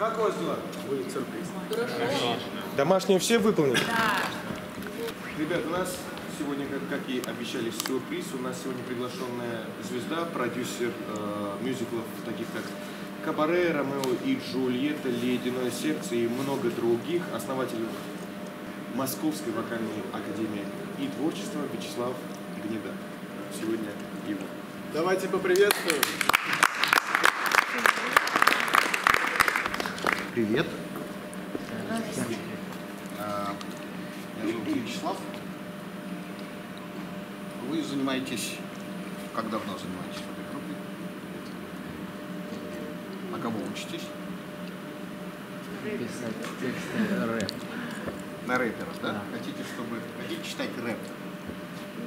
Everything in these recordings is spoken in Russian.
Как у вас дела? Будет сюрприз. Хорошо. Домашние все выполнили? Да. Ребят, у нас сегодня, как, как и обещали, сюрприз. У нас сегодня приглашенная звезда, продюсер э, мюзиклов, таких как Кабаре, Ромео и Джульетта, Ледяное сердце и много других, основатель Московской вокальной академии и творчества Вячеслав Гнеда. Сегодня его. Давайте поприветствуем. Привет. А, Меня зовут Вячеслав. Вы занимаетесь, как давно занимаетесь в этой группе? На кого учитесь? писать тексты рэп. На рэперов, да? Хотите, чтобы... Хотите читать рэп?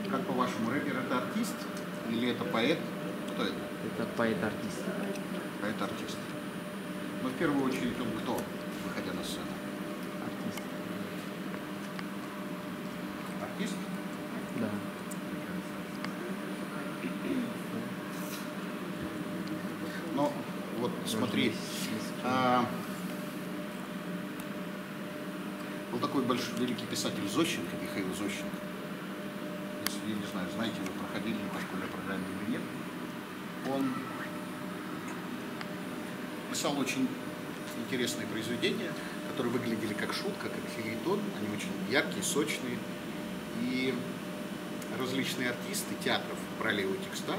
Как по-вашему, рэпер это артист? Или это поэт? Кто это? Это поэт-артист. Поэт-артист. Но в первую очередь он кто, выходя на сцену? Артист. Артист? Да. Но вот смотри, А, был такой большой великий писатель Зощенко, Михаил Зощенко. Если, я не знаю, знаете, вы проходили по школе программе или нет. Он писал очень интересные произведения, которые выглядели как шутка, как филитон. Они очень яркие, сочные. И различные артисты театров брали его текста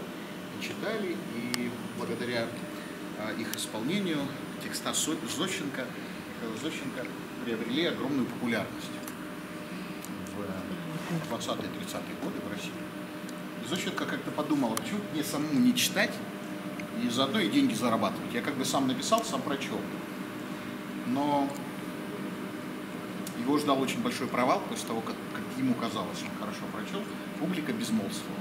и читали, и благодаря а, их исполнению текста Зощенко, Михаила Зощенко приобрели огромную популярность в 20-30-е годы в России. И Зощенко как-то подумал, а почему мне самому не читать и заодно и деньги зарабатывать. Я как бы сам написал, сам прочел. Но его ждал очень большой провал после того, как, как ему казалось, он хорошо прочел. Публика безмолвствовала,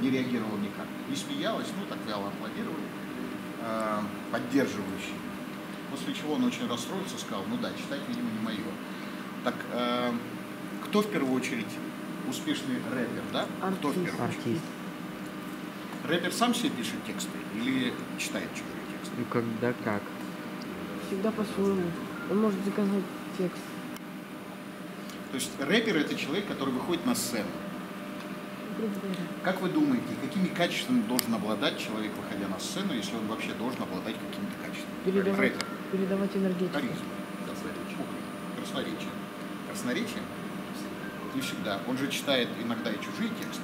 не реагировала никак. Не смеялась, ну так вяло аплодировали, э, поддерживающие. После чего он очень расстроился, сказал, ну да, читать, видимо, не мое. Так, э, кто в первую очередь успешный рэпер, да? Кто в первую очередь? Артист. Рэпер сам себе пишет тексты или читает чужие тексты? Ну когда как. Всегда по-своему. Он может заказать текст. То есть рэпер это человек, который выходит на сцену. грубо говоря. Как вы думаете, какими качествами должен обладать человек, выходя на сцену, если он вообще должен обладать какими-то качествами? Передавать, Рэпер. передавать энергетику. Харизма. Красноречие. Красноречие. Красноречие? Не всегда. Он же читает иногда и чужие тексты,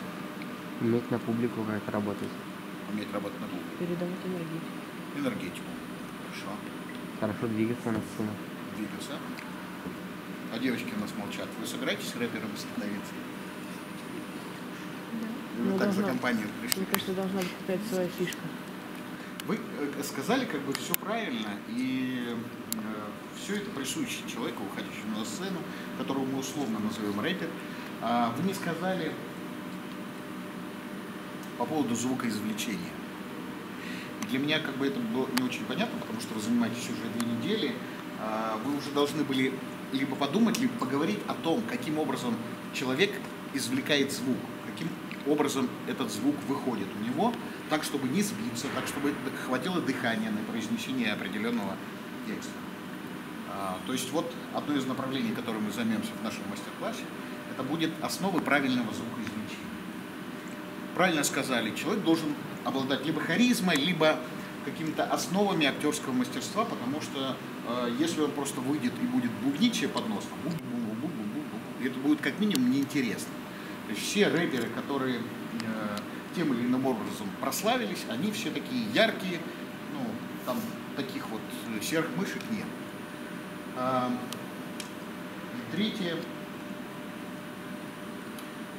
Уметь на публику как работать. умеет работать на публику. Передавать энергетику. Энергетику. Хорошо. Хорошо двигаться на сцену. Двигаться. А девочки у нас молчат. Вы собираетесь рэпером становиться? Вы Ну, так за должна- компанию пришли. Мне кажется, должна быть какая-то своя фишка. Вы э, сказали как бы все правильно, и все это присуще человеку, выходящему на сцену, которого мы условно назовем рэпер. А Вы не сказали по поводу звукоизвлечения. Для меня как бы это было не очень понятно, потому что вы занимаетесь уже две недели. А, Вы уже должны были либо подумать, либо поговорить о том, каким образом человек извлекает звук, каким образом этот звук выходит у него, так, чтобы не сбиться, так, чтобы хватило дыхания на произнесение определенного текста. А, То есть вот одно из направлений, которым мы займемся в нашем мастер-классе, это будет основы правильного звукоизвлечения. Правильно сказали, человек должен обладать либо харизмой, либо какими-то основами актерского мастерства, потому что э, если он просто выйдет и будет бубнить себе под нос, там, бу-бу-бу-бу-бу-бу, это будет как минимум неинтересно. То есть все рэперы, которые э, тем или иным образом прославились, они все такие яркие, ну, там таких вот э, серых мышек нет. А, и третье,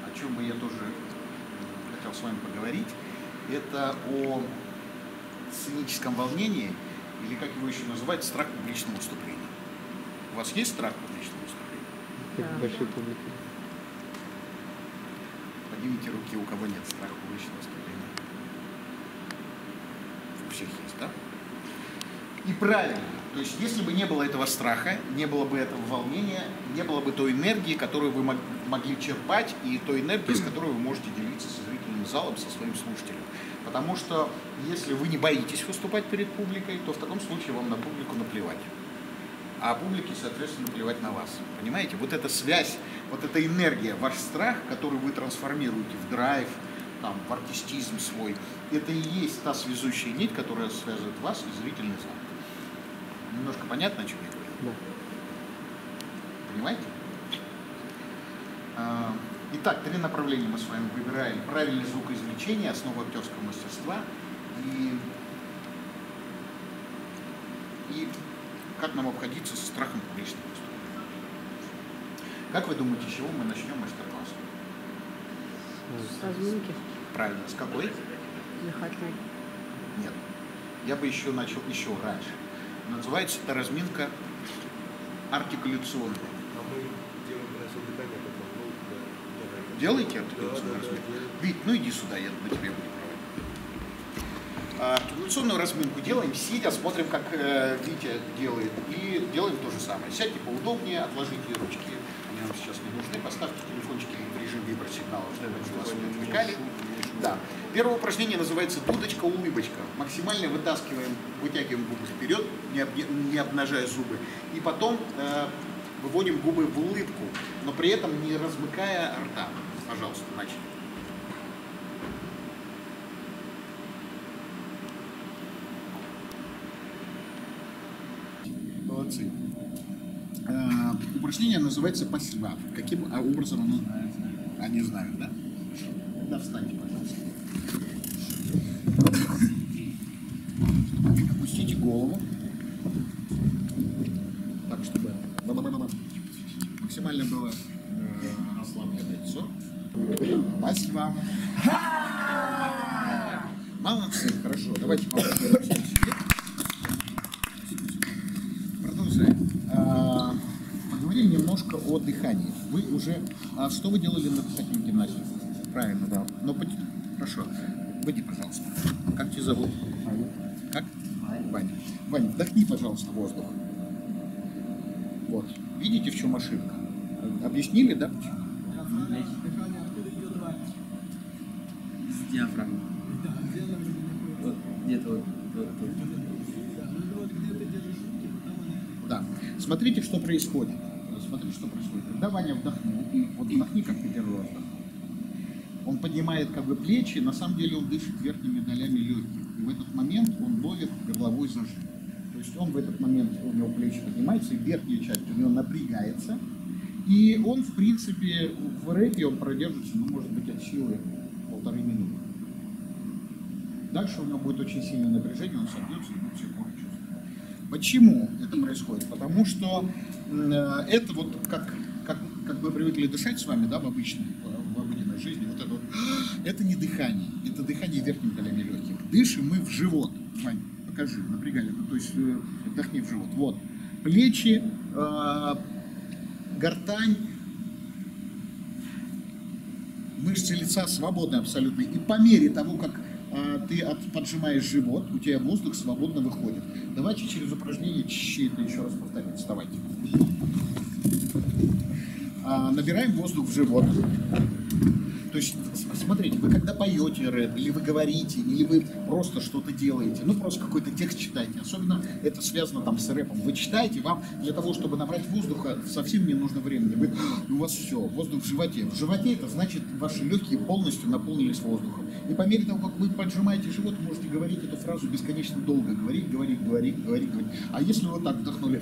о чем бы я тоже хотел с вами поговорить, это о сценическом волнении, или как его еще называют, страх публичного выступления. У вас есть страх публичного выступления? Да. большой. Поднимите руки, у кого нет страха публичного выступления. У всех есть, да? И правильно. То есть, если бы не было этого страха, не было бы этого волнения, не было бы той энергии, которую вы мог- могли черпать, и той энергии, с которой вы можете делиться со зрительным залом, со своим слушателем. Потому что, если вы не боитесь выступать перед публикой, то в таком случае вам на публику наплевать. а публике, соответственно, плевать на вас. Понимаете? Вот эта связь, вот эта энергия, ваш страх, который вы трансформируете в драйв, там, в артистизм свой, это и есть та связующая нить, которая связывает вас и зрительный зал. Немножко понятно, о чем я говорю? Да. Понимаете? А, Итак, три направления мы с вами выбираем. Правильное звукоизвлечение, основа актерского мастерства и, и как нам обходиться со страхом публичных выступлений. Как вы думаете, с чего мы начнем мастер-класс? С разминки. Правильно, с какой? Дыхательной. Нет. Я бы еще начал еще раньше. Называется эта разминка артикуляционная. А мы делаем дыхание, потом, ну, да. Делаете артикуляционную Да, да, разминку? да. Вить, ну иди сюда, я на тебе буду проводить. А, Артикуляционную разминку делаем, сидя, смотрим, как э, Витя делает, и делаем то же самое. Сядьте поудобнее, отложите ручки, они нам сейчас не нужны, поставьте телефончики в режим вибросигнала, чтобы они вас не отвлекали. Да. Первое упражнение называется дудочка-улыбочка. Максимально вытаскиваем, вытягиваем губы вперед, не, обне- не обнажая зубы. И потом э, выводим губы в улыбку, но при этом не размыкая рта. Пожалуйста, начали. Молодцы. Э, упражнение называется пассива. Каким а, образом оно Они знают, да? Тогда встаньте, пожалуйста. Опустите голову. Так, чтобы максимально было э, расслабленное лицо. Спасибо. Молодцы, хорошо. Давайте. Продолжаем. А, немножко о дыхании. Вы уже... А что вы делали на дыхательной гимнастике? Правильно, да. Но пот- хорошо. Выйди, пожалуйста. Как тебя зовут? Как? Ваня. Ваня, вдохни, пожалуйста, воздух. Вот. Видите, в чем ошибка? Объяснили, да? почему? С диафрагмы. Вот где-то вот, вот тут. Да. Смотрите, что происходит. Смотрите, что происходит. Когда Ваня вдохнул, вот вдохни, как ты первый раз вдохнул. Он поднимает как бы плечи, на самом деле он дышит верхними долями легких. И в этот момент он ловит горловой зажим. То есть он в этот момент, у него плечи поднимаются, и верхняя часть у него напрягается. И он, в принципе, в рэпе он продержится, ну, может быть, от силы полторы минуты. Дальше у него будет очень сильное напряжение, он согнется и будет все плохо чувствовать. Почему это происходит? Потому что э, это вот как, как, как мы привыкли дышать с вами, да, в обычной, жизни, вот это вот, это не дыхание, это дыхание верхними долями легких. Дышим мы в живот. Вань, покажи, напрягай, ну, то есть э, вдохни в живот. Вот. Плечи, э, гортань, мышцы лица свободны абсолютно. И по мере того, как а, ты от- поджимаешь живот, у тебя воздух свободно выходит. Давайте через упражнение чуть-чуть это еще раз повторим. Вставайте. А, набираем воздух в живот. То есть, смотрите, вы когда поете рэп, или вы говорите, или вы просто что-то делаете, ну просто какой-то текст читаете, особенно это связано там с рэпом, вы читаете, вам для того, чтобы набрать воздуха, совсем не нужно времени. Вы, у вас все, воздух в животе. В животе это значит, ваши легкие полностью наполнились воздухом. И по мере того, как вы поджимаете живот, можете говорить эту фразу бесконечно долго. Говорить, говорить, говорить, говорить, говорить. А если вот так вдохнули,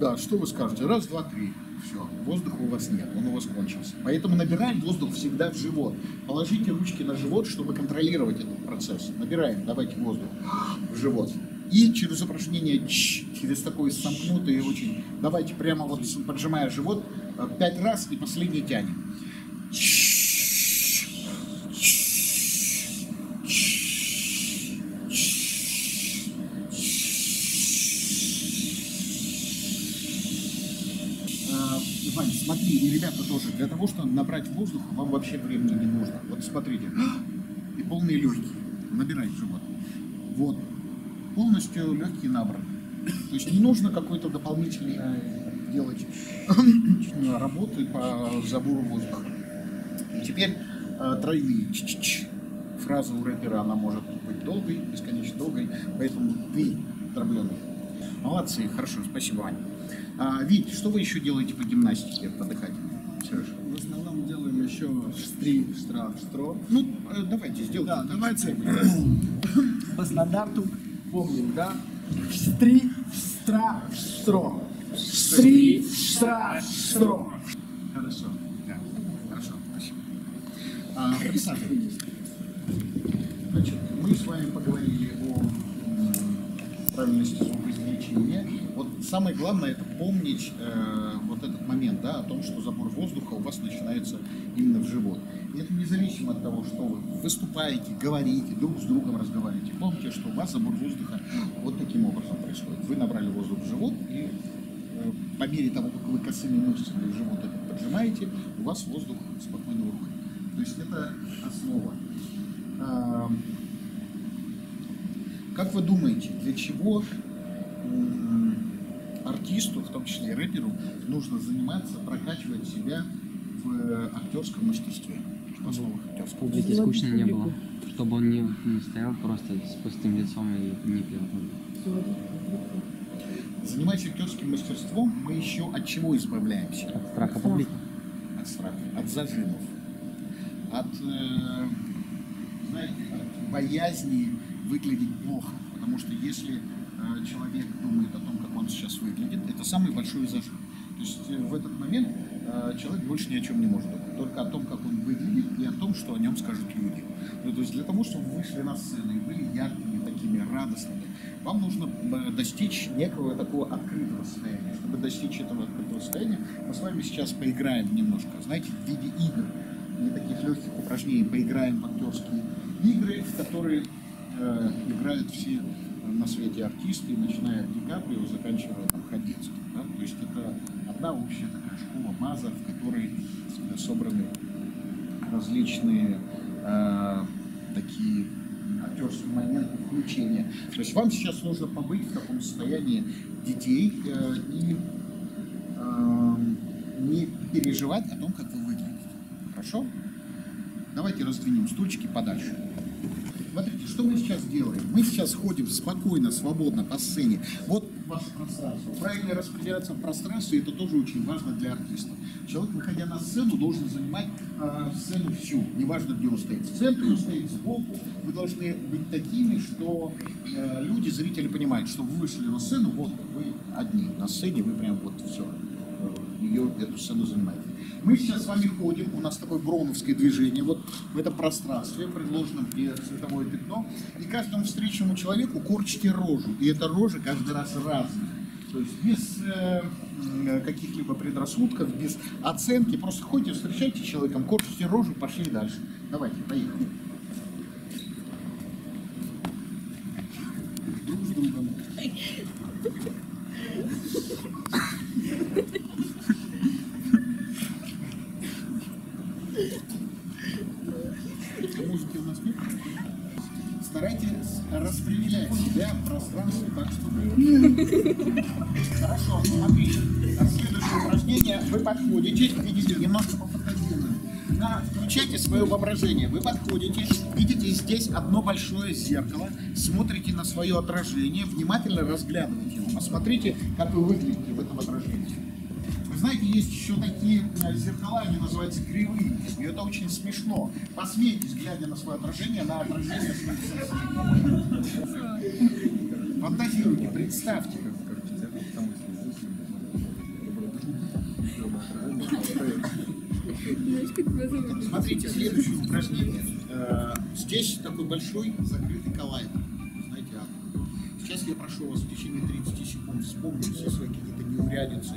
да, что вы скажете? Раз, два, три. Все, воздуха у вас нет, он у вас кончился. Поэтому набираем воздух всегда в живот. Положите ручки на живот, чтобы контролировать этот процесс. Набираем, давайте воздух в живот. И через упражнение через такой сомкнутый очень, давайте прямо вот поджимая живот, э, пять раз и последний тянем. А, Вань, смотри, и ребята тоже, для того, чтобы набрать воздух, вам вообще времени не нужно. Вот смотрите, и полные легкие, набирай в живот. Вот, полностью легкие набраны. То есть не нужно какой-то дополнительный делать работы по забору воздуха. Теперь э, тройные. Фраза у рэпера, она может быть долгой, бесконечно долгой, поэтому ты, дробленый. Молодцы, хорошо, спасибо, Ваня. А, Вить, что вы еще делаете по гимнастике, по дыханию? Сереж? В основном делаем еще штри, штраф, штро. Ну, э, давайте, сделайте. Да, давайте по стандарту помним, да? Штри, штраф, штро. Штри, штраф, штро. Хорошо. Да. Хорошо, спасибо. А, присаживайтесь. Значит, мы с вами поговорили о м, правильности звукоизвлечения. Вот самое главное это помнить э, вот этот момент, да, о том, что забор воздуха у вас начинается именно в живот. И это независимо от того, что вы выступаете, говорите, друг с другом разговариваете. Помните, что у вас забор воздуха вот таким образом происходит. Вы набрали воздух в живот и э, по мере того, как вы косыми мышцами в живот этот поджимаете, у вас воздух спокойно выходит. То есть это основа. Как вы думаете, для чего артисту, в том числе и рэперу, нужно заниматься, прокачивать себя в актерском мастерстве, в основах актерского Публике Заводить скучно не было. Чтобы он не, не стоял просто с пустым лицом и не пел. Занимаясь актерским мастерством, мы еще от чего избавляемся? От страха публики. От страха, от зажимов, от, э, знаете, от боязни выглядеть плохо. Потому что если э, человек думает о том, как он сейчас выглядит, это самый большой зажим. То есть э, в этот момент э, человек больше ни о чем не может думать, только о том, как он выглядит и о том, что о нем скажут люди. Ну, то есть для того, чтобы вы вышли на сцену и были яркими, такими радостными, вам нужно достичь некого такого открытого состояния. Чтобы достичь этого открытого состояния, мы с вами сейчас поиграем немножко, знаете, в виде игр, не таких легких упражнений, поиграем в актерские игры, в которые э, играют все на свете артисты, начиная от Ди Каприо, заканчивая там Ходецким. да. То есть это одна общая такая школа МАЗа, в которой собраны различные э, такие актерские моменты включения. То есть вам сейчас нужно побыть в таком состоянии детей э, и э, не переживать о том, как вы выглядите. Хорошо? Давайте раздвинем стульчики подальше. Смотрите, что мы сейчас делаем? Мы сейчас ходим спокойно, свободно по сцене. Вот ваше пространство. Правильно распределяться в это тоже очень важно для артиста. Человек, выходя на сцену, должен занимать э, сцену всю. Неважно, где он стоит. В центре он стоит, сбоку. Вы должны быть такими, что э, люди, зрители понимают, что вы вышли на сцену, вот вы одни на сцене, вы прям вот все, ее, эту сцену занимаете. Мы сейчас с вами ходим, у нас такое броуновское движение, вот в этом пространстве, предложенном где цветовое пятно, и каждому встречному человеку корчите рожу, и эта рожа каждый раз разная. То есть без э, каких-либо предрассудков, без оценки, просто ходите, встречайте человеком, корчите рожу, пошли дальше. Давайте, поехали. Воображение. Вы подходите, видите здесь одно большое зеркало, смотрите на свое отражение, внимательно разглядывайте его. Посмотрите, как вы выглядите в этом отражении. Вы знаете, есть еще такие э, зеркала, они называются кривые. И это очень смешно. Посмейтесь, глядя на свое отражение, на отражение своих. Фантазируйте, представьте. Смотрите, следующее упражнение. Э, Здесь такой большой закрытый коллайдер. Знаете, атом. Сейчас я прошу вас в течение 30 секунд вспомнить все свои какие-то неурядицы,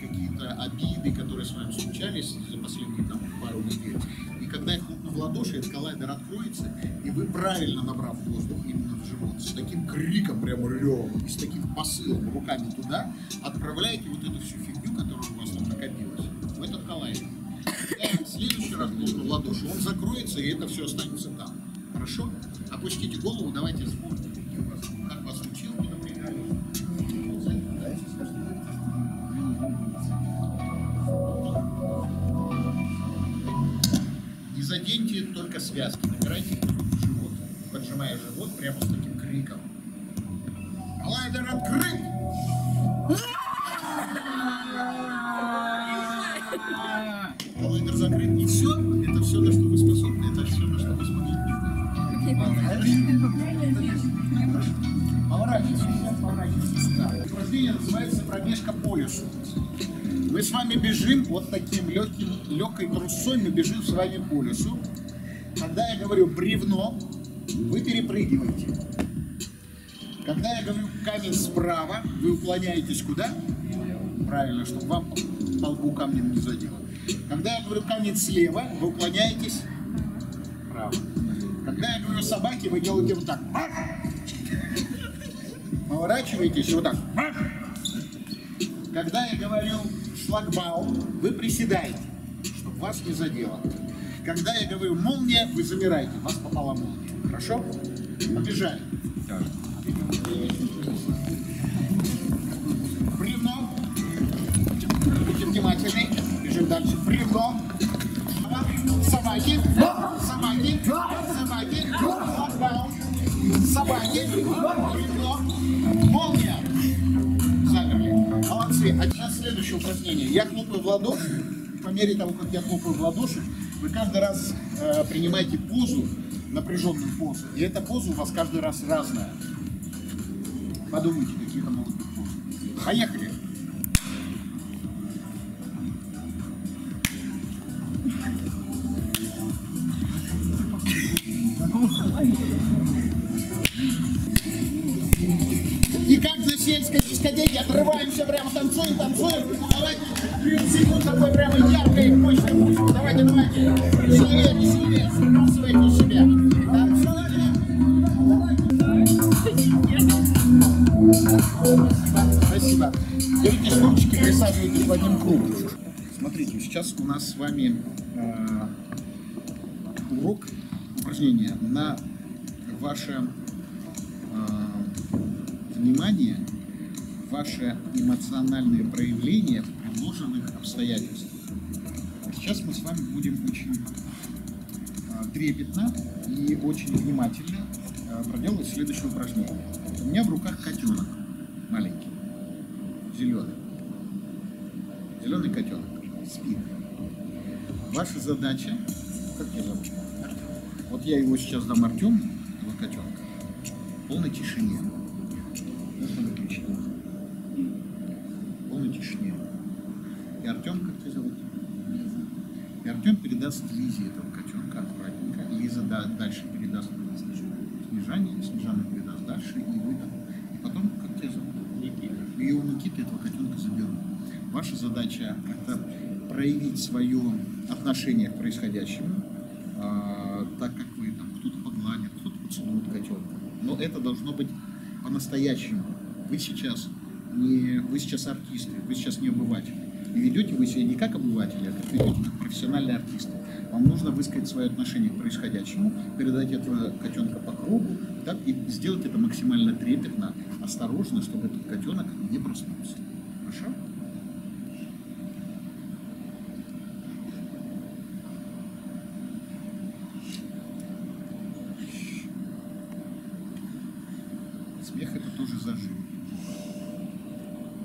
какие-то обиды, которые с вами случались за последние там, пару недель. И когда хлопну в ладоши, этот коллайдер откроется, и вы, правильно набрав воздух именно в живот, с таким криком, прямо ревом, и с таким посылом руками туда, отправляете вот эту всю фигню, которая у вас там накопилась, в этот коллайдер. Я в следующий раз хлопну в ладоши, он закроется, и это все останется там. Хорошо? Опустите голову, давайте вас, как вас скажите. Не заденьте только связки, набирайте живот, поджимая живот прямо Мы бежим вот таким легким, легкой трусой, мы бежим с вами по лесу. Когда я говорю бревно, вы перепрыгиваете. Когда я говорю камень справа, вы уклоняетесь куда? Правильно, чтобы вам по лбу камнем не задело. Когда я говорю камень слева, вы уклоняетесь вправо. Когда я говорю собаки, вы делаете вот так. Поворачиваетесь и вот так. Когда я говорю шлагбаум, вы приседаете, чтобы вас не задело. Когда я говорю молния, вы замираете, вас попала молния. Хорошо? Побежали. Бревно. Будьте внимательны. Бежим дальше. Бревно. Собаки. Собаки. Собаки. Шлагбаум. Собаки. Бревно. Молния. Замерли. Молодцы. Следующее упражнение. Я хлопаю в ладоши. По мере того, как я хлопаю в ладоши, вы каждый раз э, принимаете позу, напряженную позу. И эта поза у вас каждый раз разная. Подумайте, какие это могут быть позы. Поехали. Спасибо. Берите стульчики, присаживайтесь в один круг. Смотрите, сейчас у нас с вами э, урок, упражнение на ваше э, внимание, ваше эмоциональное проявление предложенных обстоятельствах. Сейчас мы с вами будем очень э, трепетно и очень внимательно э, проделывать следующее упражнение. У меня в руках котенок маленький, зеленый. Зеленый котенок спит. Ваша задача, как тебя зовут? Вот я его сейчас дам Артему, его котенка, в полной тишине. Полной тишине. И Артем, как тебя зовут? И Артем передаст Лизе этого котенка аккуратненько. Лиза да, дальше передаст Снежане, Снежана передаст дальше, и вы там. И потом, как тебя зовут? Никита. И у Никиты этого котенка заберут. Ваша задача как-то проявить свое отношение к происходящему, а, так как вы там кто-то погладит, кто-то поцелует котенка. Но это должно быть по-настоящему. Вы сейчас не, вы сейчас артисты, вы сейчас не обыватели. И ведете вы себя не как обыватели, а как ведете как профессиональные артисты. Вам нужно высказать свое отношение к происходящему, передать этого котенка по кругу, так, и сделать это максимально трепетно, осторожно, чтобы этот котенок не проснулся. Хорошо? Смех это тоже зажим.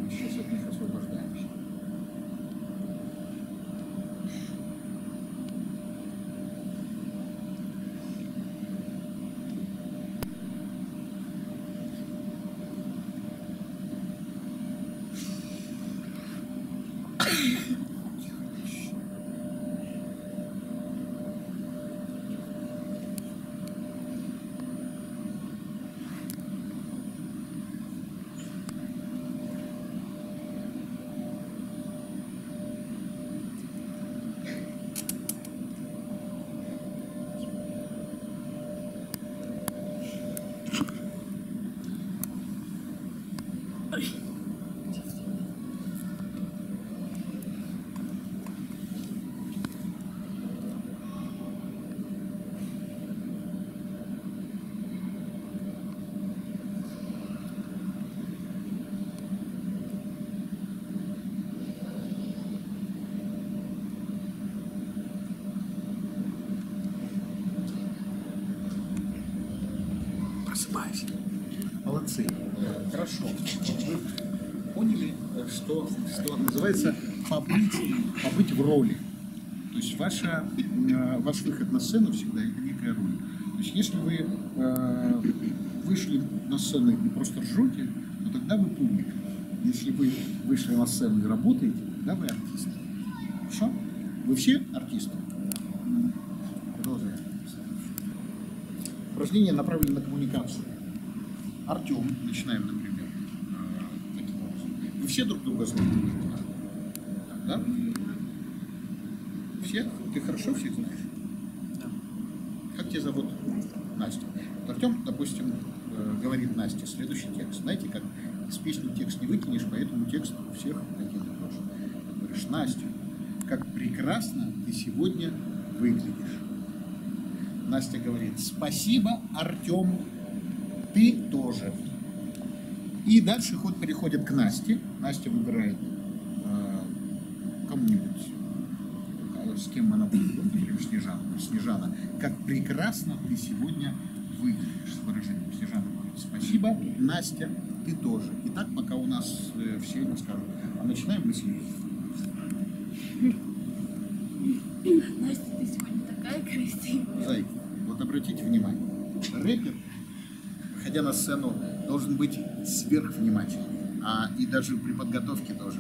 Мы сейчас от них освобождаемся. Просыпайся. Молодцы. Хорошо. Вы поняли, что, что называется побыть, побыть в роли. То есть ваша, э, ваш выход на сцену всегда это некая роль. То есть если вы э, вышли на сцену и просто ржете, то тогда вы публика. Если вы вышли на сцену и работаете, тогда вы артист. Хорошо? Вы все артисты? Продолжаем. Упражнение направлено на коммуникацию. Артем, начинаем, например, э, таким образом. Вы все друг друга знаете? Да? Все? Ты хорошо всех знаешь? Как тебя зовут? Настя. Вот Артем, допустим, э, говорит Насте следующий текст. Знаете, как из песни текст не выкинешь, поэтому текст у всех один и тот же. Ты говоришь, Настя, как прекрасно ты сегодня выглядишь. Настя говорит, спасибо, Артем, ты тоже. И дальше ход переходит к Насте. Настя выбирает э, кому-нибудь, э, с кем она будет, например, Снежана. Снежана, как прекрасно ты сегодня выглядишь с выражением. Снежана говорит, спасибо, Настя, ты тоже. И так, пока у нас э, все не скажут. А начинаем мы с Лизы. Настя, ты сегодня такая красивая. Зай, вот обратите внимание, рэпер, выходя на сцену, должен быть сверхвнимательным, а и даже при подготовке тоже.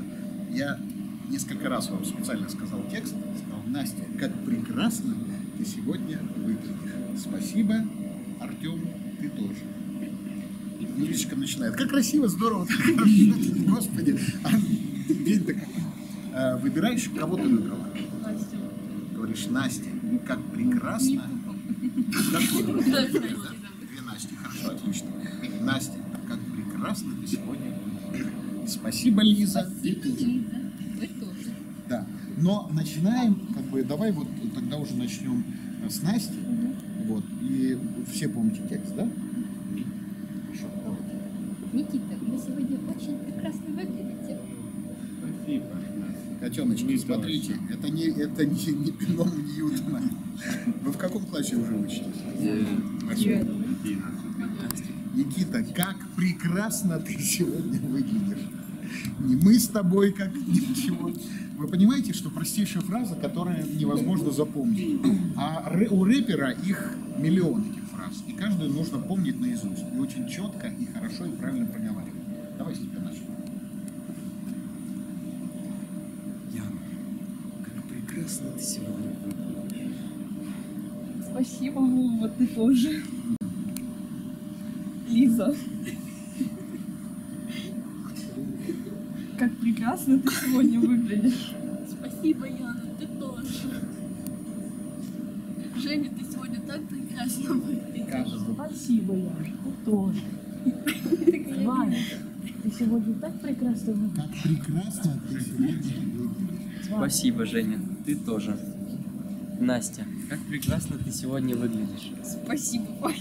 Я несколько раз вам специально сказал текст, сказал, Настя, как прекрасно ты сегодня выглядишь. Спасибо, Артем, ты тоже. И Лизочка начинает, как красиво, здорово, так хорошо, господи, а. А, Выбираешь, кого ты выбрала? Настя. Говоришь, Настя, как прекрасно. Две Насти, хорошо, отлично. Настя, как прекрасно ты сегодня. Спасибо, Лиза. Ты тоже. Лиза, вы тоже. Да. Но начинаем, как бы, давай вот тогда уже начнем с Насти. Вот. И все помните текст, да? Хорошо. Никита, вы сегодня очень прекрасно выглядите. Спасибо. Котеночки, смотрите, это не, это не, не пином Ньютона. Вы в каком классе уже учитесь? Никита, как прекрасно ты сегодня выглядишь. Не мы с тобой, как ничего. Вы понимаете, что простейшая фраза, которая невозможно запомнить. А у рэпера их миллион этих фраз. И каждую нужно помнить наизусть. И очень четко, и хорошо, и правильно проговаривать. Давай с тебя начнем. Яна, как прекрасно ты сегодня выглядишь. Спасибо, Вова, ты тоже. Лиза. Как прекрасно ты сегодня выглядишь. Спасибо, Яна, ты тоже. Женя, ты сегодня так прекрасно выглядишь. Спасибо, Яша, ты тоже. Ваня, ты сегодня так прекрасно выглядишь. Как прекрасно ты сегодня выглядишь. Спасибо, Женя. Ты тоже. Настя, как прекрасно ты сегодня выглядишь. Спасибо, Ваня.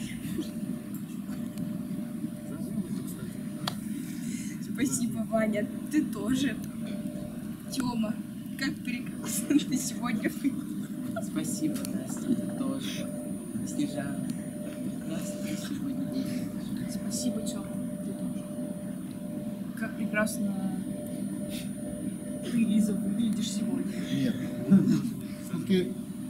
Спасибо, Ваня, ты тоже. Тёма, как прекрасно ты сегодня выглядишь. Спасибо, Настя, ты тоже. Снежана, как прекрасно ты сегодня выглядишь. Спасибо, Тёма, ты тоже. Как прекрасно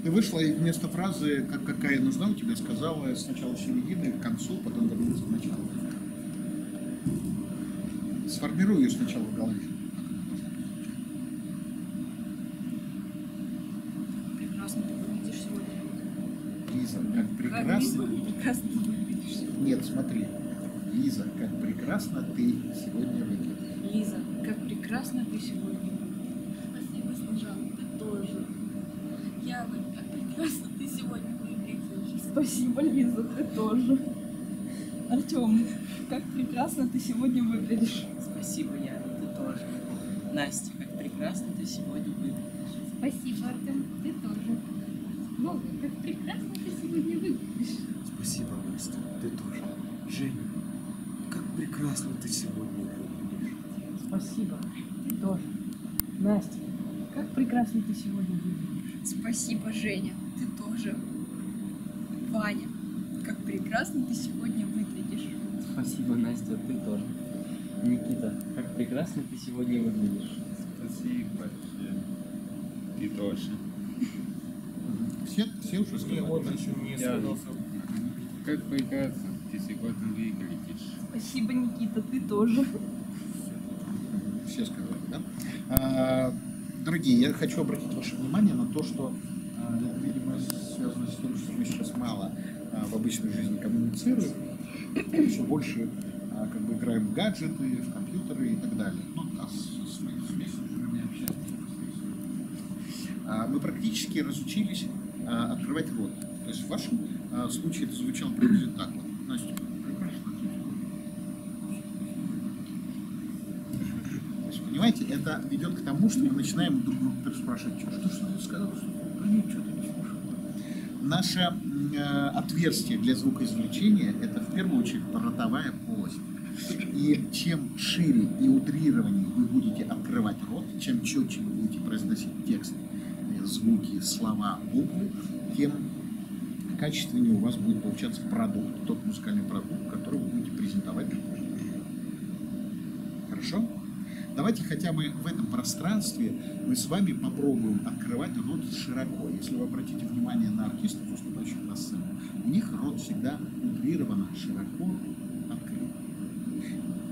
Ты, вышла и вместо фразы, как, какая нужна у тебя, сказала сначала середины к концу, потом вернулась к началу. Сформируй ее сначала в голове. Прекрасно ты выглядишь сегодня. Лиза, как прекрасно. Как Лиза, прекрасно ты выглядишь сегодня. Нет, смотри. Лиза, как прекрасно ты сегодня выглядишь. Лиза, как прекрасно ты сегодня выглядишь. Спасибо, Лиза, ты тоже. Артем, как прекрасно ты сегодня выглядишь. Спасибо, Яна, ты тоже. Настя, как прекрасно ты сегодня выглядишь. Спасибо, Артем, ты тоже. Вова, как прекрасно ты сегодня выглядишь. Спасибо, Настя, ты тоже. Женя, как прекрасно ты сегодня выглядишь. Спасибо, ты тоже. Настя, как прекрасно ты сегодня выглядишь. Спасибо, Женя, ты тоже. Ваня, как прекрасно ты сегодня выглядишь. Спасибо, Настя, ты тоже. Никита, как прекрасно ты сегодня выглядишь. Спасибо. Женя. Ты тоже. Все, все уже сказали. Я. Как прекрасно ты сегодня выглядишь. Спасибо, Никита, ты тоже. все сказали, да? А, Дорогие, я хочу обратить ваше внимание на то, что, а, видимо, связано с тем, что мы сейчас мало а, в обычной жизни коммуницируем, все больше а, как бы играем в гаджеты, в компьютеры и так далее. Ну, а с, с, с мессенджерами общаемся непосредственно. А, Мы практически разучились а, открывать рот. То есть в вашем а, случае это звучало приблизительно так вот. Настя, понимаете, это ведет к тому, что мы начинаем друг друга спрашивать, что, что, ты сказал, ты нет, что ты не слушал. Наше э, отверстие для звукоизвлечения – это в первую очередь ротовая полость. И чем шире и утрированнее вы будете открывать рот, чем четче вы будете произносить текст, э, звуки, слова, буквы, тем качественнее у вас будет получаться продукт, тот музыкальный продукт, который вы будете презентовать. Хорошо? Давайте хотя бы в этом пространстве мы с вами попробуем открывать рот широко. Если вы обратите внимание на артистов, выступающих на сцене, у них рот всегда утрированно широко открыт.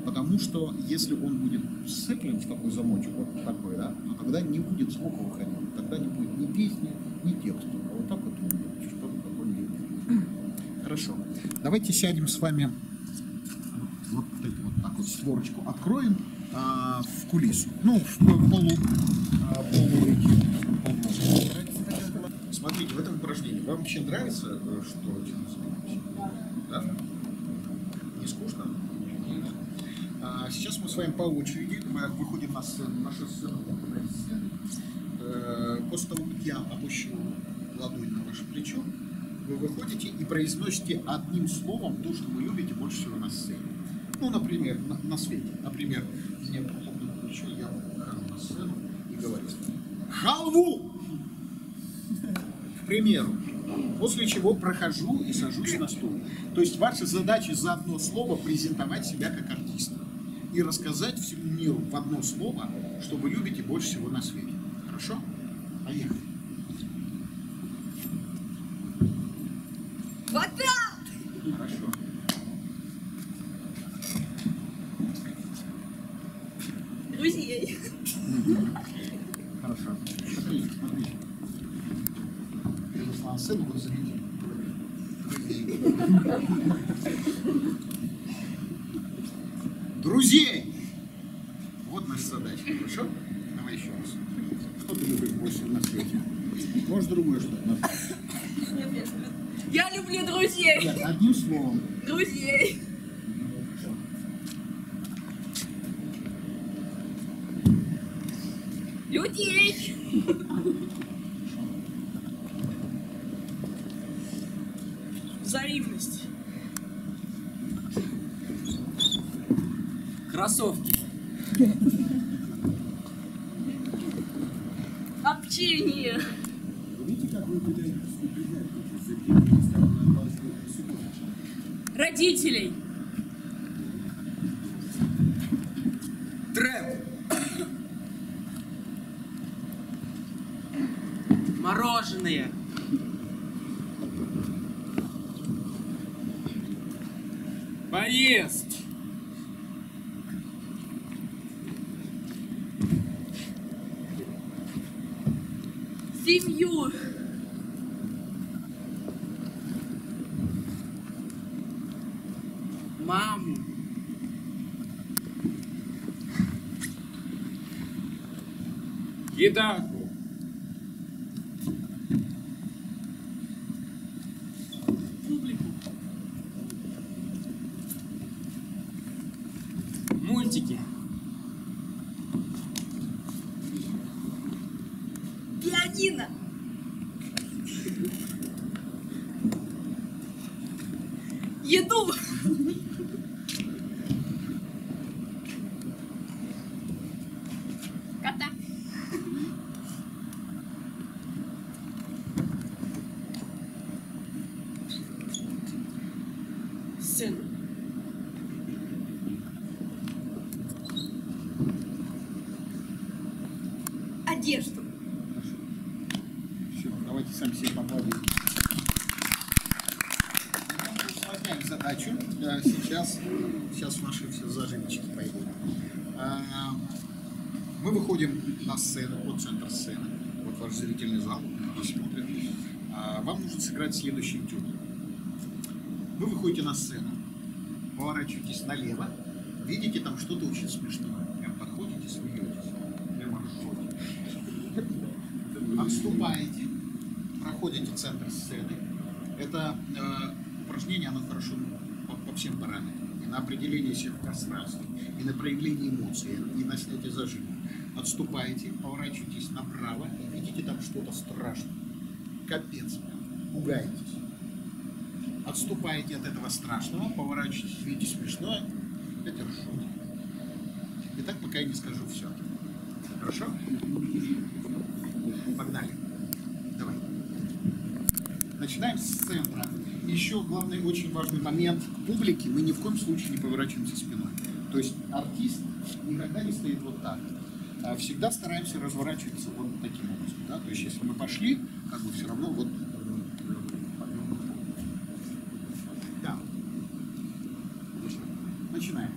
Потому что если он будет сцеплен в такой замочек, вот такой, да, то тогда не будет звука выходить. Тогда не будет ни песни, ни текста. А вот так вот будет что-то такое. Хорошо. Давайте сядем с вами вот вот так вот створочку откроем а, в кулису. Ну, в полу, а, полу. Смотрите, в этом упражнении вам вообще нравится, э, что? Да? Не скучно? А, сейчас мы с вами по очереди мы выходим на сцену, наша сцена. Э, После того, как я опущу ладонь на ваше плечо, вы выходите и произносите одним словом то, что вы любите больше всего на сцене. Ну, например, на, на свете. Например, мне похлопнут плечо, я выхожу на сцену и говорю «Халву!» К примеру. После чего прохожу и сажусь на стул. То есть ваша задача за одно слово презентовать себя как артиста. И рассказать всему миру в одно слово, что вы любите больше всего на свете. Хорошо? Поехали. passou. mármore. E da выходим на сцену, вот центр сцены, вот ваш зрительный зал, нас смотрят. А, Вам нужно сыграть следующий этюд. Вы выходите на сцену, поворачиваетесь налево, видите там что-то очень смешное. Прям подходите, смеетесь, прямо ржете. Отступаете, проходите центр сцены. Это э, упражнение, оно хорошо по, по всем параметрам. И на определение всех пространств, и на проявление эмоций, и на снятие зажима. Отступаете, поворачиваетесь направо и видите там что-то страшное. Капец, пугаетесь. Отступаете от этого страшного, поворачиваетесь, видите смешное, опять ржете. И так пока я не скажу все. Хорошо? Погнали. Давай. Начинаем с центра. Еще главный, очень важный момент к публике. Мы ни в коем случае не поворачиваемся спиной. То есть артист никогда не стоит вот так. А всегда стараемся разворачиваться вот таким образом. Да? То есть если мы пошли, как бы все равно вот да. Отлично. Начинаем.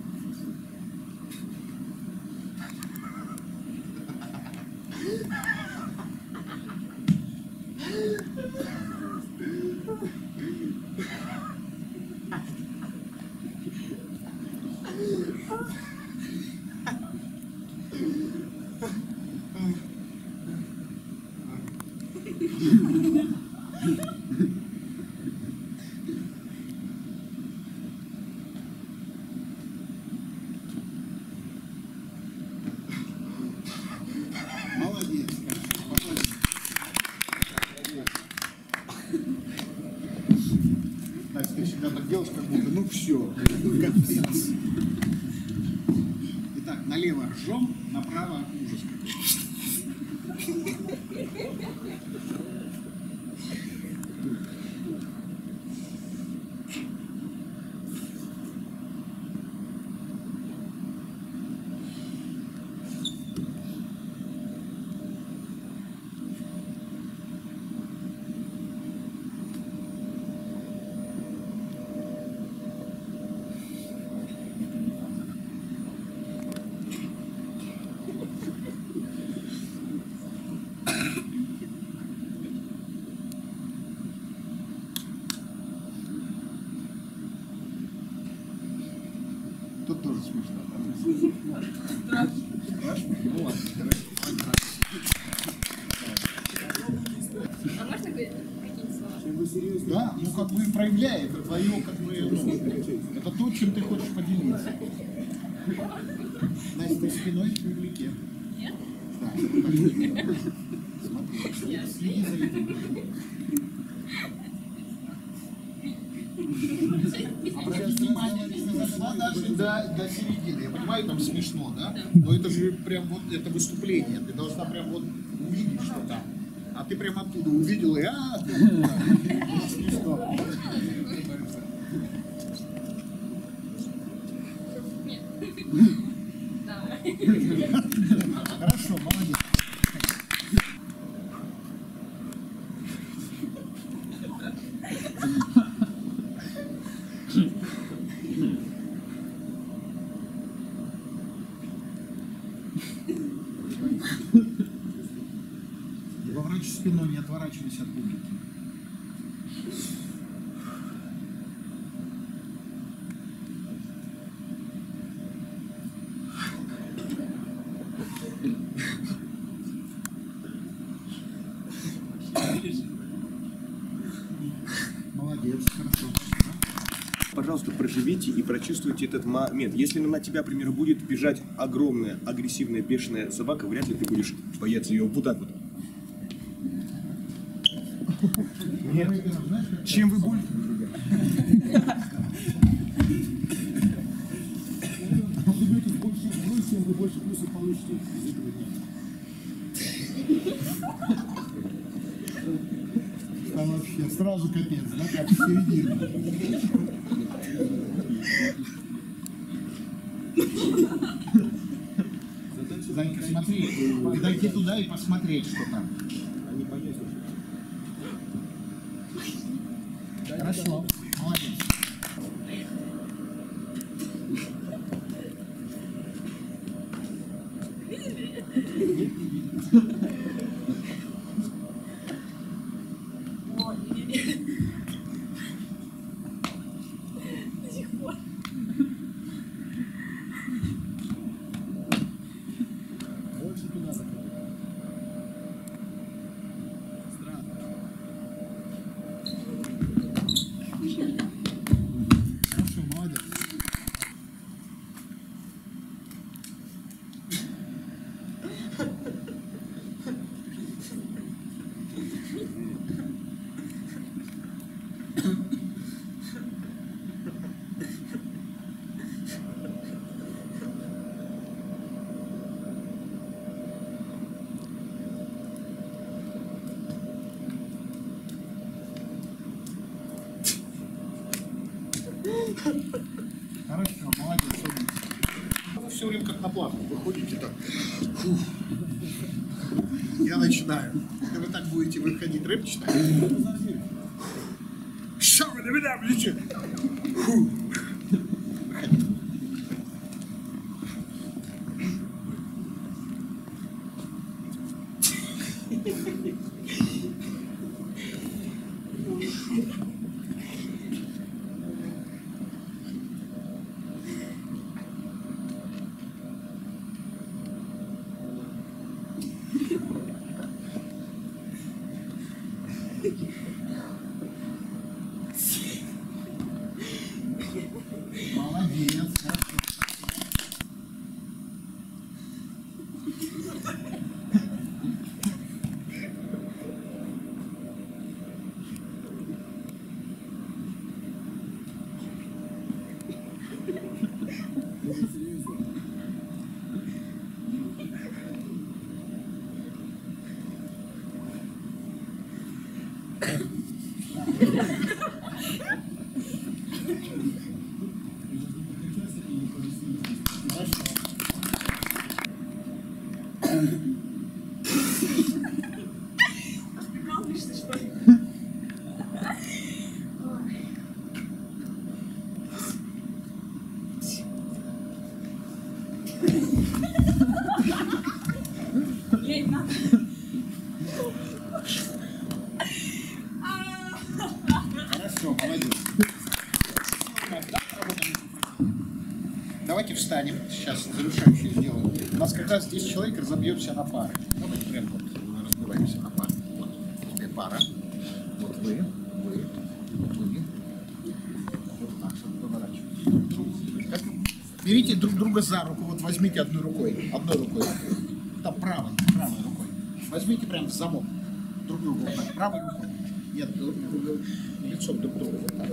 Молодец. хорошо, молодец. Настя, ты всегда будто, ну все, капец. Итак, налево ржем, направо ужас какой. Тут тоже смешно. Страшно? Ну ладно, давай. А можно какие-нибудь слова? Чем вы серьезнее, Да, ну как бы проявляй, это твое, как бы, ну, это то, чем ты хочешь поделиться. Настя, ты спиной к публике. Нет? Да. Смотри, следи за этим. Обрати внимание, зашла даже до, до середины. Я понимаю, там смешно, да? Но это же прям вот это выступление. Ты должна прям вот увидеть, что там. А ты прям оттуда увидела и а. Хорошо, молодец. Не поворачивай отворачивайся от публики. Молодец. Пожалуйста, проживите и прочувствуйте этот момент. Если на тебя, к примеру, будет бежать огромная, агрессивная, бешеная собака, вряд ли ты будешь бояться ее вот так вот. Нет. Чем вы плюс, тем вы больше плюсов получите из этого дня. Там вообще сразу капец, да, как в середине. Занька, смотри, подойти туда и посмотреть, что ハハハハ! Выходить рэп читать. Что вы на меня влечете? Фу. Выходи. Молодец, хорошо. Хорошо. Прикалываешься, что ли? Ей надо. Хорошо, молодец. Давайте встанем. Сейчас завершающее сделаем. У нас как раз 10 человек разобьемся на пары. Давайте прям вот разбиваемся на пары. Вот тебе пара. Вот вы, вы, вы. Вот так, чтобы поворачивать. Как- Берите друг друга за руку. Вот возьмите одной рукой. Одной рукой. Там правой, правой рукой. Возьмите прям в замок. Друг другу вот так. Правой рукой. Нет, друг друга лицом друг так.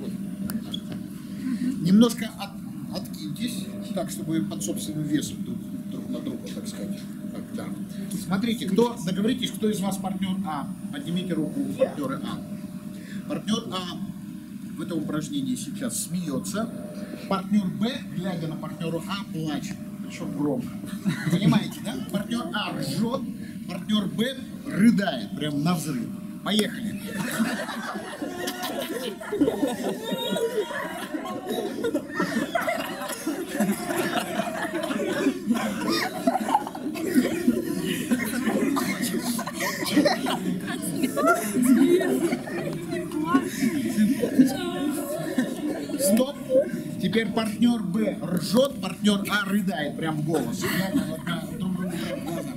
Вот. Немножко от, откиньтесь, так, чтобы под собственным весом друг, друг на друга, так сказать. Так, да. Смотрите, кто, договоритесь, кто из вас партнер А. Поднимите руку партнеры А. Партнер А в этом упражнении сейчас смеется. Партнер Б, глядя на партнера А, плачет. Причем громко. Понимаете, да? Партнер А ржет, партнер Б рыдает, прям на взрыв. Поехали. Теперь партнер Б ржет, партнер А рыдает прям голос. В глаза.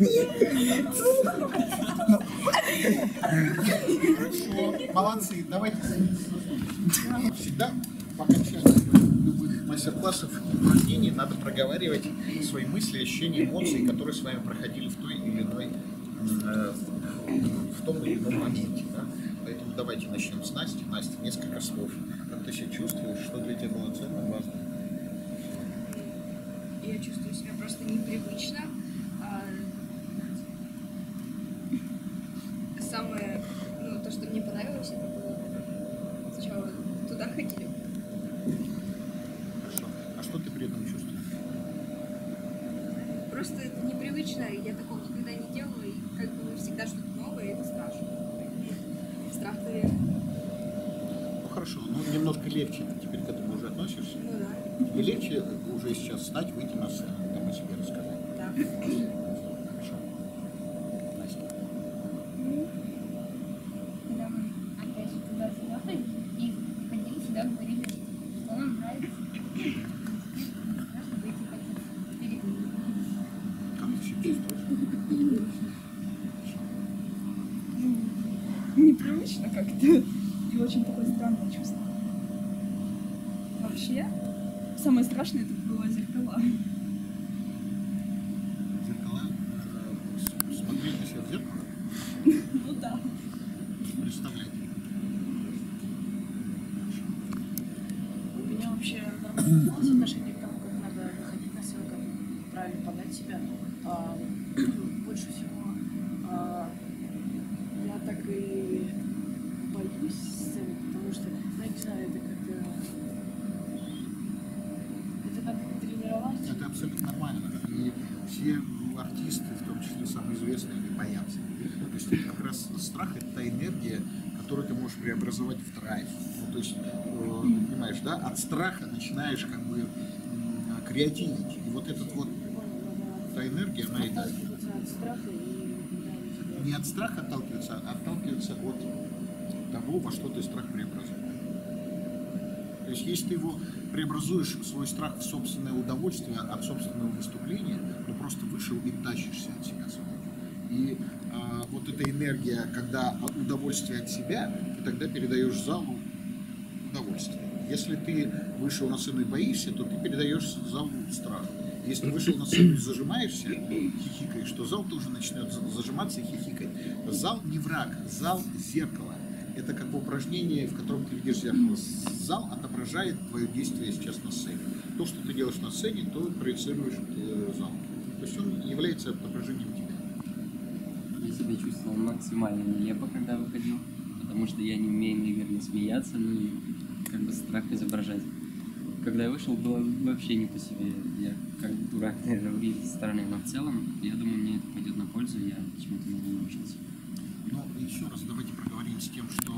Поехали. Хорошо. Молодцы. Давайте. Всегда по окончании и упражнений надо проговаривать свои мысли, ощущения, эмоции, которые с вами проходили в той или иной э, в том или ином моменте. Да? Поэтому давайте начнем с Насти. Настя, несколько слов. Как ты себя чувствуешь? Что для тебя было ценным, важным? Я чувствую себя просто непривычно. А, Самое, ну, то, что мне понравилось, это было сначала туда ходили. Хорошо. А что ты при этом чувствуешь? Просто это непривычно, я такого никогда не делала, и как бы всегда что-то новое. как легче ты теперь к этому уже относишься? Ну да. Тебе легче уже сейчас встать, выйти на сцену, там о себе рассказать? Да. Хорошо. Настя. когда мы опять же туда сюда ходили, и ходили сюда, говорили, что нам нравится. Страшно выйти как-то перед Как ты себя чувствуешь? Непривычно как-то. И очень такое странное чувство. Вообще, самое страшное это было зеркала. Зеркала? э, с- Смотреть на себя в зеркало? Ну да. Представлять. У меня вообще нормальное отношение к тому, как надо выходить на сцену, как правильно подать себя. А, больше всего а, я так и боюсь сцены, потому что, ну, я не знаю, это как-то... Это надо тренировать. Это абсолютно нормально. И все артисты, в том числе самые известные, они боятся. То есть это как раз страх это та энергия, которую ты можешь преобразовать в драйв. Ну, то есть, э, понимаешь, да, от страха начинаешь как бы креативить. И вот этот вот та энергия, она и дает. Не от страха отталкиваться, а отталкиваться от того, во что ты страх преобразуешь. То есть, если ты его преобразуешь, свой страх в собственное удовольствие от собственного выступления, ну просто вышел и тащишься от себя самого. И а, вот эта энергия, когда удовольствие от себя, ты тогда передаешь залу удовольствие. Если ты вышел на сцену и боишься, то ты передаешь залу страх. Если вышел на сцену и зажимаешься, хихикаешь, то зал тоже начнет за- зажиматься и хихикать. Зал не враг, зал зеркало. Это как упражнение, в котором ты видишь зеркало. Зал отображает твое действие сейчас на сцене. То, что ты делаешь на сцене, то проецируешь э, зал. То есть он является отображением тебя. Я себя чувствовал максимально нелепо, когда выходил, потому что я не умею, наверное, смеяться, ну и как бы страх изображать. Когда я вышел, было вообще не по себе. Я как дурак, наверное, выглядел со стороны, но в целом, я думаю, мне это пойдет на пользу, я чему-то новому научился. Еще раз давайте проговорим с тем, что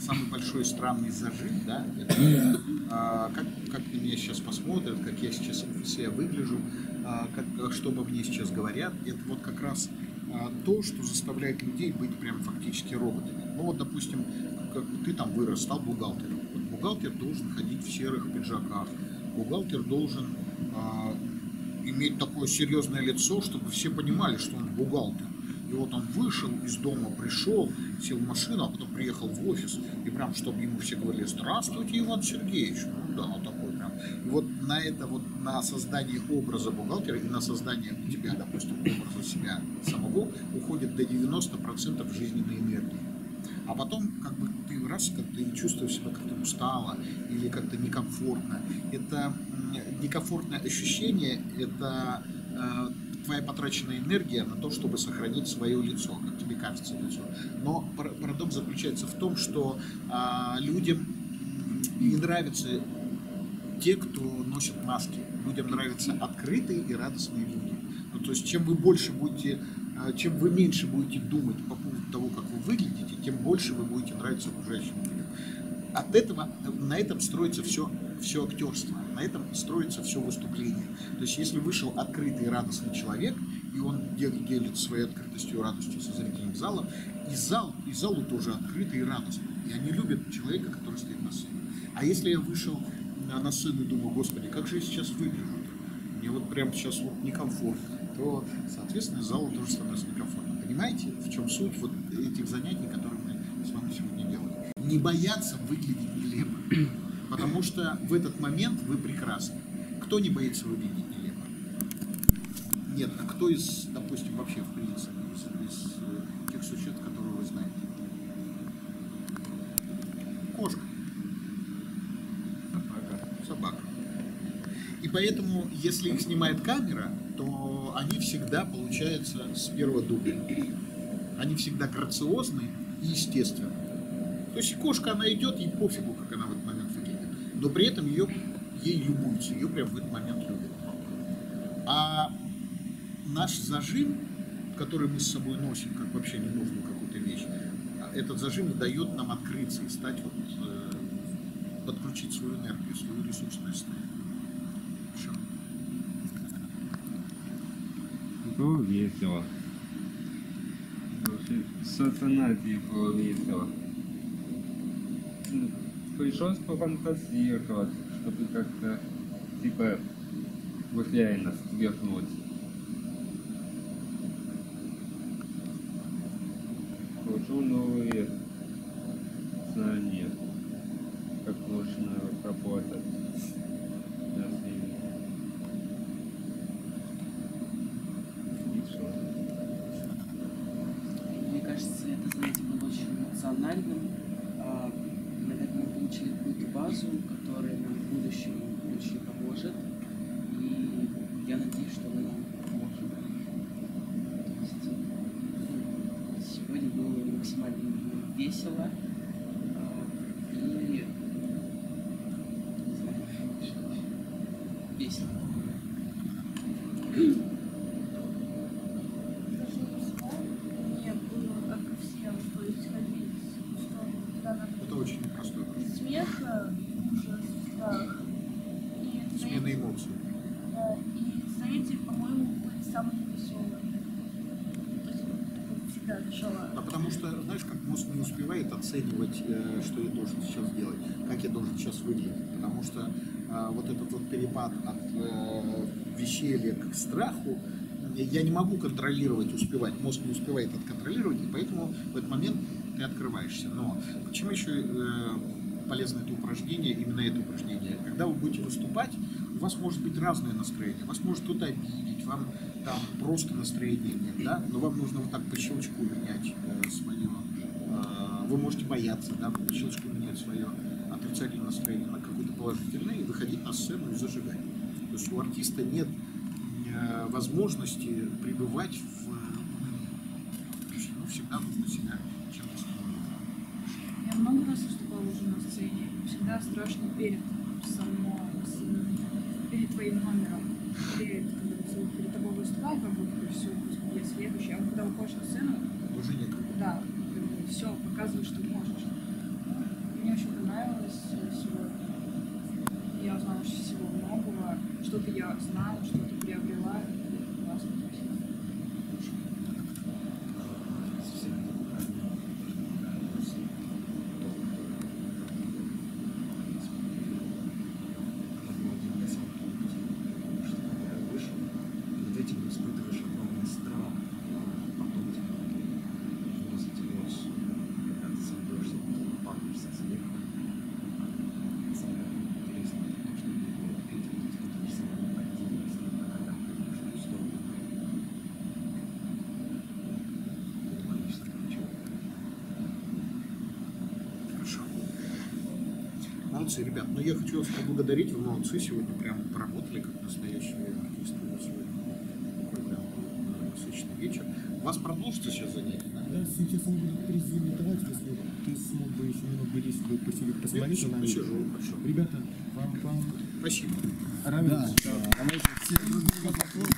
самый большой странный зажим, да, это а, как, как на меня сейчас посмотрят, как я сейчас себя выгляжу, а, как, что обо мне сейчас говорят, это вот как раз а, то, что заставляет людей быть прям фактически роботами. Ну вот, допустим, как ты там вырос, стал бухгалтером. Вот бухгалтер должен ходить в серых пиджаках, бухгалтер должен а, иметь такое серьезное лицо, чтобы все понимали, что он бухгалтер. И вот он вышел из дома, пришел, сел в машину, а потом приехал в офис, и прям, чтобы ему все говорили, здравствуйте, Иван Сергеевич. Ну да, вот такой прям. И вот на это вот, на создание образа бухгалтера и на создание у тебя, допустим, образа себя самого уходит до 90% жизненной энергии. А потом, как бы ты раз, как ты чувствуешь себя как-то устало или как-то некомфортно. Это некомфортное ощущение, это твоя потраченная энергия на то, чтобы сохранить свое лицо, как тебе кажется лицо. Но пар- парадокс заключается в том, что а, людям не нравятся те, кто носит маски. Людям нравятся открытые и радостные люди. Ну, то есть, чем вы больше будете, а, чем вы меньше будете думать по поводу того, как вы выглядите, тем больше вы будете нравиться окружающим людям. От этого, на этом строится все, все актерство, на этом строится все выступление. То есть, если вышел открытый и радостный человек, и он дел- делит своей открытостью и радостью со зрителем зала, и зал, и залу тоже открытый и радостный. И они любят человека, который стоит на сцене. А если я вышел на, сцену и думаю, господи, как же я сейчас выгляжу? Мне вот прям сейчас вот некомфортно, то, соответственно, залу тоже становится некомфортно. Понимаете, в чем суть вот этих занятий, которые мы с вами сегодня делаем? Не бояться выглядеть нелепо, потому что в этот момент вы прекрасны. Кто не боится выглядеть нелепо? Нет, а кто из, допустим, вообще в принципе, из, из, э, тех существ, которые вы знаете? Кошка. Собака. И поэтому, если их снимает камера, то они всегда получаются с первого дубля. Они всегда грациозны и естественны. То есть кошка, она идет, ей пофигу, как она в этот момент выглядит. Но при этом ее, ей любуются, ее прям в этот момент любят. А наш зажим, который мы с собой носим, как вообще ненужную какую-то вещь, а этот зажим и дает нам открыться и стать вот, э, подключить свою энергию, свою ресурсность. Все. Было весело. Вообще, сатанати было весело. Пришлось пофантазировать, чтобы как-то, типа, вот реально свернуть. Получил новые знания, как нужно работать над ними. Отлично. Мне кажется, это занятие было очень эмоциональным. А, Наверное, мы получили какую-то базу, которая нам в будущем очень поможет. И я надеюсь, что она нам поможет. То есть, сегодня было максимально весело. И не знаю, весело. Мне было как и всем, то есть ходить в сторону, куда надо Это очень непростой процесс. смеха, ужас, страх. И Смена занятия- эмоций. Да, и занятия, по-моему, были самые веселые. То есть, как всегда, начало. Да, потому что, знаешь, как мозг не успевает оценивать, э, что я должен сейчас делать, как я должен сейчас выглядеть. Потому что э, вот этот вот перепад от э, веселья к страху, э, я не могу контролировать, успевать. Мозг не успевает это контролировать, и поэтому в этот момент ты открываешься. Но почему еще э, полезно это упражнение, именно это упражнение? Когда вы будете выступать, у вас может быть разное настроение. Вас может кто-то обидеть, вам там просто настроение нет, да? Но вам нужно вот так по щелчку менять э, свое. Э, вы можете бояться, да, по щелчку менять свое отрицательное настроение на какое-то положительное и выходить на сцену и зажигать. То есть у артиста нет э, возможности пребывать в э, то есть ему всегда нужно себя чем-то. Я много раз выступала уже на сцене. Всегда страшно перед само, с- перед твоим номером. Перед, перед тобой выступал, как будто все, я следующий. А когда выходишь на сцену, Уже некогда. да, все, показываешь, что можешь. Мне очень понравилось э, сегодня. Я узнала очень всего многого. Что-то я знала, что-то приобрела. Классно, спасибо. Перед этим испытываешь огромный страх, а потом тебе снизить когда ты смеешься, падаешься смехом. Самое интересное, то, что перед этим ты испытываешь самую активность, а когда понимаешь эту сторону, ты боишься ничего. Хорошо. Молодцы, ребят. Но я хочу вас поблагодарить. Вы молодцы. Сегодня прям поработали как настоящие артисты. У вас Сегодня такой прям э, насыщенный вечер. Вас продолжится сейчас занятие, да? Да, сейчас он будет презентовать, если ты смог бы еще минут 10 бы посидеть, посмотреть за нами. посижу, хорошо. Ребята, вам, вам Спасибо. рады? Да, Давайте все друг друга.